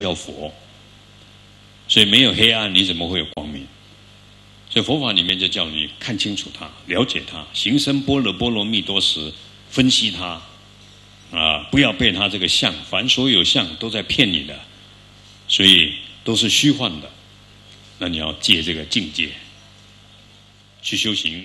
要佛，所以没有黑暗，你怎么会有光明？所以佛法里面就叫你看清楚它，了解它，行深般若波罗蜜多时，分析它，啊，不要被它这个相，凡所有相都在骗你的，所以都是虚幻的。那你要借这个境界去修行。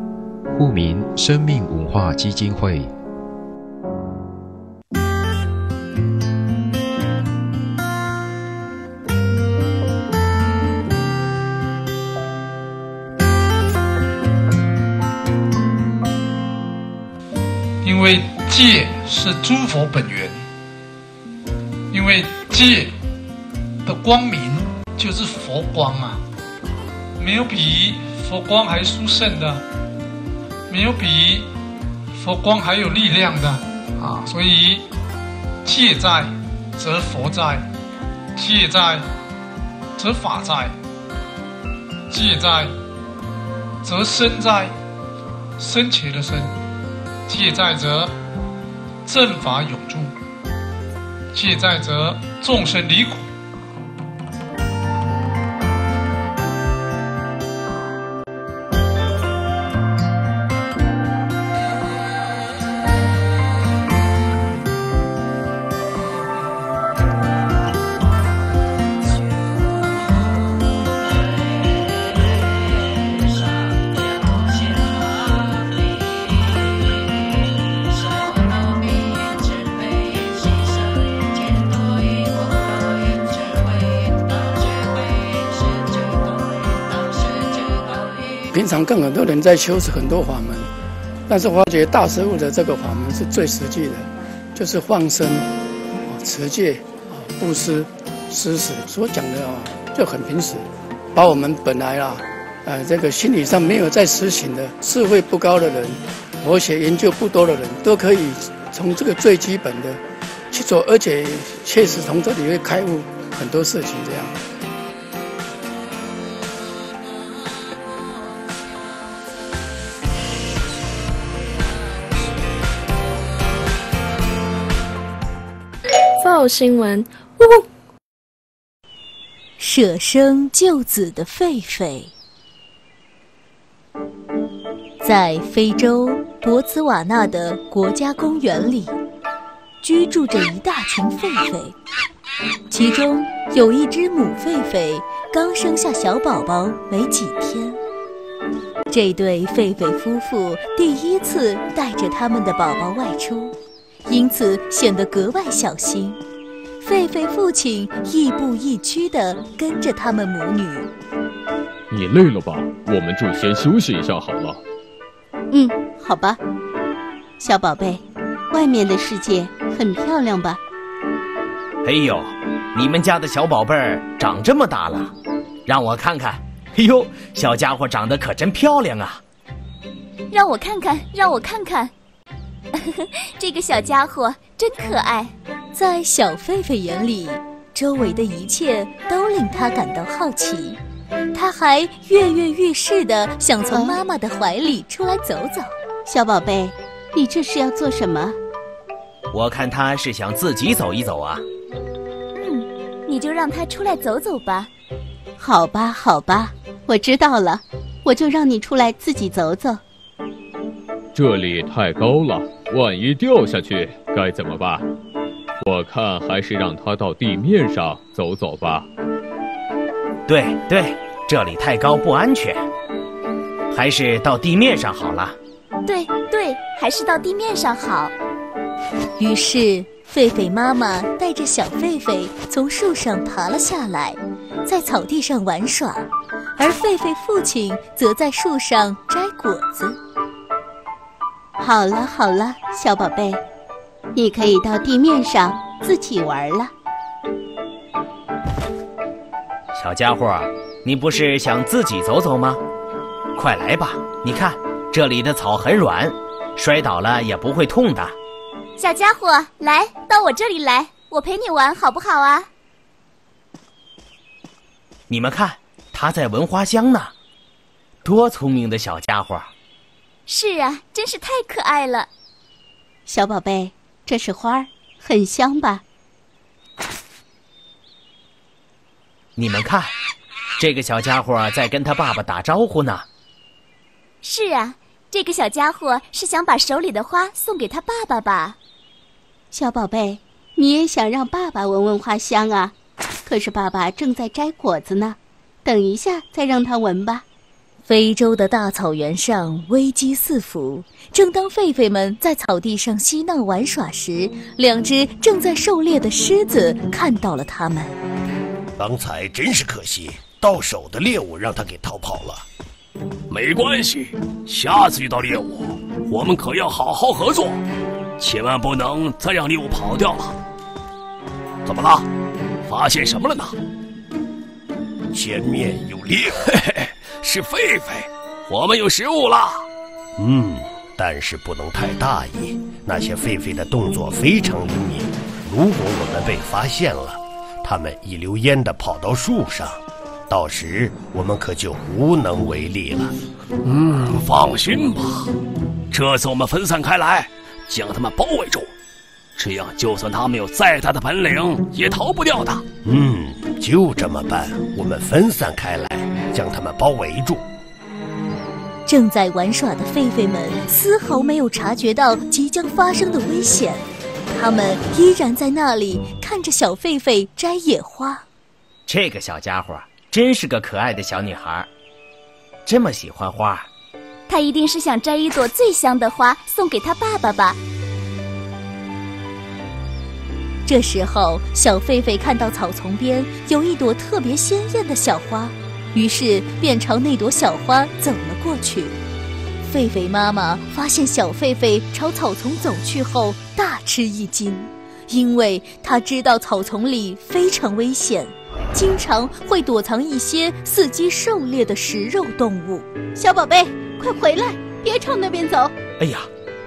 户名：生命文化基金会。因为戒是诸佛本源，因为戒的光明就是佛光啊，没有比佛光还殊胜的，没有比佛光还有力量的啊！所以戒在，则佛在；戒在，则法在；戒在，则身在，身前的身。戒在则正法永驻，戒在则众生离苦。常跟很多人在修持很多法门，但是发觉大师傅的这个法门是最实际的，就是放生、持戒、布施、施食，所讲的啊就很平实，把我们本来啊，呃这个心理上没有在实行的、智慧不高的人，佛学研究不多的人，都可以从这个最基本的去做，而且确实从这里会开悟很多事情，这样。报新闻，呜！舍生救子的狒狒，在非洲博茨瓦纳的国家公园里，居住着一大群狒狒，其中有一只母狒狒刚生下小宝宝没几天。这对狒狒夫妇第一次带着他们的宝宝外出。因此显得格外小心。狒狒父亲亦步亦趋地跟着他们母女。你累了吧？我们就先休息一下好了。嗯，好吧。小宝贝，外面的世界很漂亮吧？哎呦，你们家的小宝贝儿长这么大了，让我看看。哎呦，小家伙长得可真漂亮啊！让我看看，让我看看。这个小家伙真可爱，在小狒狒眼里，周围的一切都令他感到好奇。他还跃跃欲试地想从妈妈的怀里出来走走。小宝贝，你这是要做什么？我看他是想自己走一走啊。嗯，你就让他出来走走吧。好吧，好吧，我知道了，我就让你出来自己走走。这里太高了，万一掉下去该怎么办？我看还是让他到地面上走走吧。对对，这里太高不安全，还是到地面上好了。对对，还是到地面上好。于是，狒狒妈妈带着小狒狒从树上爬了下来，在草地上玩耍，而狒狒父亲则在树上摘果子。好了好了，小宝贝，你可以到地面上自己玩了。小家伙，你不是想自己走走吗？快来吧，你看这里的草很软，摔倒了也不会痛的。小家伙，来到我这里来，我陪你玩好不好啊？你们看，他在闻花香呢，多聪明的小家伙！是啊，真是太可爱了。小宝贝，这是花儿，很香吧？你们看，这个小家伙在跟他爸爸打招呼呢。是啊，这个小家伙是想把手里的花送给他爸爸吧？小宝贝，你也想让爸爸闻闻花香啊？可是爸爸正在摘果子呢，等一下再让他闻吧。非洲的大草原上危机四伏，正当狒狒们在草地上嬉闹玩耍时，两只正在狩猎的狮子看到了他们。刚才真是可惜，到手的猎物让他给逃跑了。没关系，下次遇到猎物，我们可要好好合作，千万不能再让猎物跑掉了。怎么了？发现什么了呢？前面有猎物，是狒狒，我们有食物了。嗯，但是不能太大意，那些狒狒的动作非常灵敏，如果我们被发现了，它们一溜烟的跑到树上。到时我们可就无能为力了。嗯，放心吧，这次我们分散开来，将他们包围住，这样就算他们有再大的本领，也逃不掉的。嗯，就这么办。我们分散开来，将他们包围住。正在玩耍的狒狒们丝毫没有察觉到即将发生的危险，他们依然在那里看着小狒狒摘野花。这个小家伙。真是个可爱的小女孩，这么喜欢花。她一定是想摘一朵最香的花送给她爸爸吧。这时候，小狒狒看到草丛边有一朵特别鲜艳的小花，于是便朝那朵小花走了过去。狒狒妈妈发现小狒狒朝草丛走去后，大吃一惊，因为她知道草丛里非常危险。经常会躲藏一些伺机狩猎的食肉动物。小宝贝，快回来，别朝那边走！哎呀，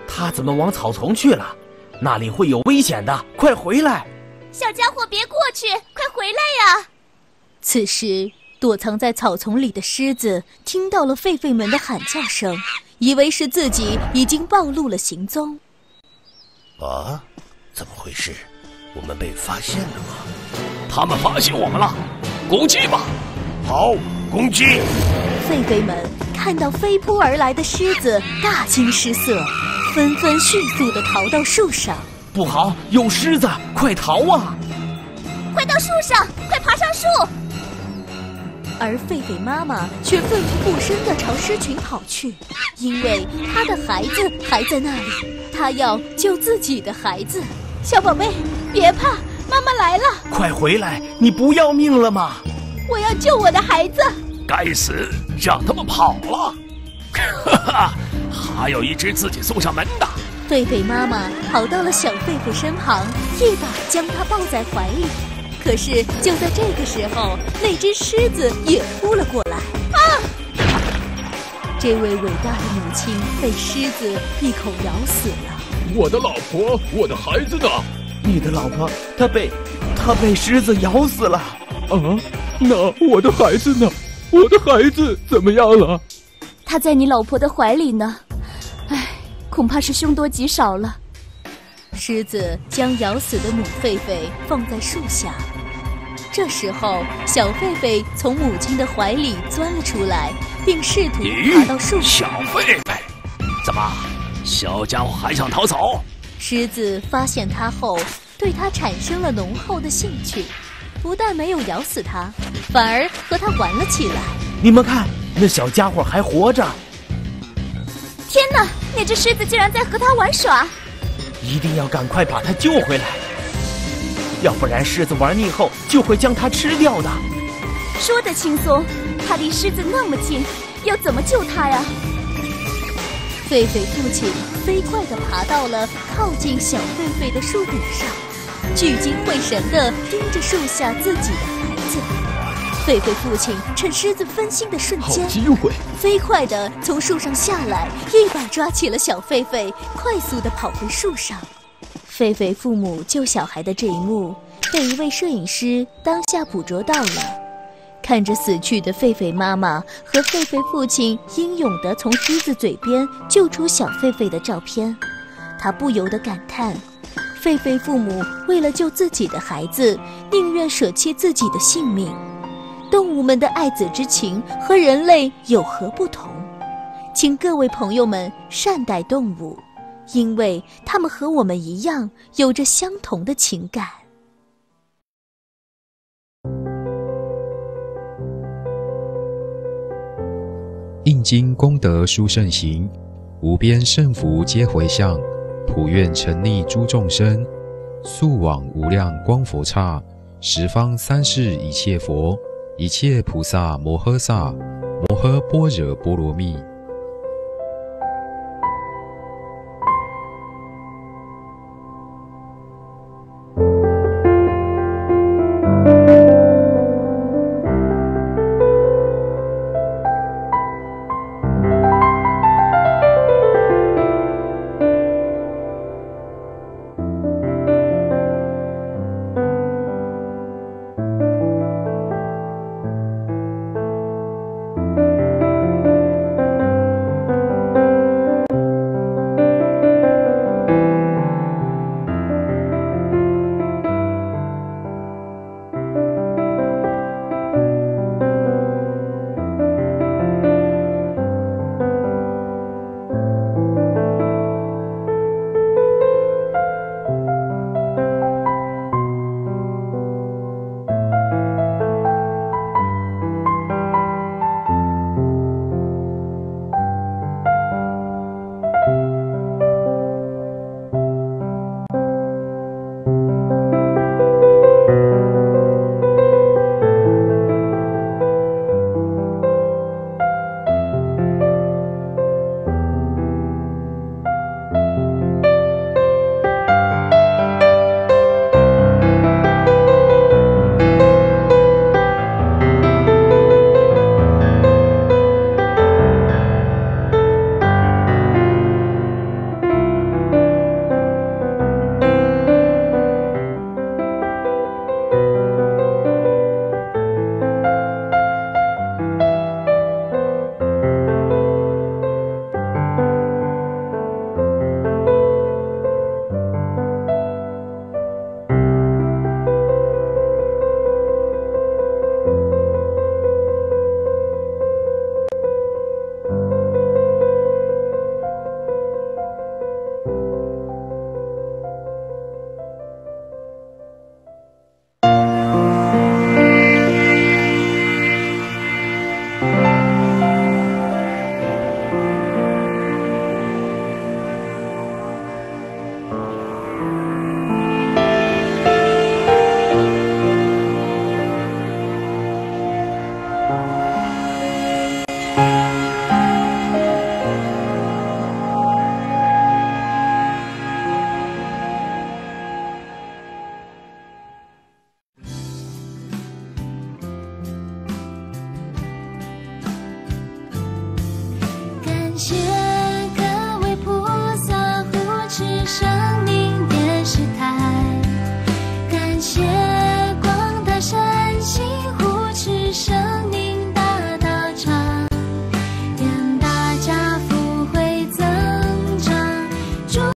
它怎么往草丛去了？那里会有危险的，快回来！小家伙，别过去，快回来呀！此时，躲藏在草丛里的狮子听到了狒狒们的喊叫声，以为是自己已经暴露了行踪。啊，怎么回事？我们被发现了吗？他们发现我们了，攻击吧！好，攻击！狒狒们看到飞扑而来的狮子，大惊失色，纷纷迅速的逃到树上。不好，有狮子，快逃啊！快到树上，快爬上树！而狒狒妈妈却奋不顾身的朝狮群跑去，因为她的孩子还在那里，她要救自己的孩子。小宝贝，别怕。妈妈来了，快回来！你不要命了吗？我要救我的孩子。该死，让他们跑了！哈哈，还有一只自己送上门的。狒狒妈妈跑到了小狒狒身旁，一把将它抱在怀里。可是就在这个时候，那只狮子也扑了过来。啊！这位伟大的母亲被狮子一口咬死了。我的老婆，我的孩子呢？你的老婆，她被，她被狮子咬死了。啊，那我的孩子呢？我的孩子怎么样了？他在你老婆的怀里呢。唉，恐怕是凶多吉少了。狮子将咬死的母狒狒放在树下。这时候，小狒狒从母亲的怀里钻了出来，并试图爬到树上。小狒狒，怎么，小家伙还想逃走？狮子发现它后，对它产生了浓厚的兴趣，不但没有咬死它，反而和它玩了起来。你们看，那小家伙还活着！天哪，那只狮子竟然在和它玩耍！一定要赶快把它救回来。要不然，狮子玩腻后就会将它吃掉的。说的轻松，它离狮子那么近，要怎么救它呀？狒狒父亲飞快地爬到了靠近小狒狒的树顶上，聚精会神地盯着树下自己的孩子。狒狒父亲趁狮子分心的瞬间，机会，飞快地从树上下来，一把抓起了小狒狒，快速地跑回树上。狒狒父母救小孩的这一幕，被一位摄影师当下捕捉到了。看着死去的狒狒妈妈和狒狒父亲英勇地从狮子嘴边救出小狒狒的照片，他不由得感叹：狒狒父母为了救自己的孩子，宁愿舍弃自己的性命。动物们的爱子之情和人类有何不同？请各位朋友们善待动物。因为他们和我们一样，有着相同的情感。印经功德殊胜行，无边胜福皆回向，普愿成利诸众生，速往无量光佛刹，十方三世一切佛，一切菩萨摩诃萨，摩诃般若波罗蜜。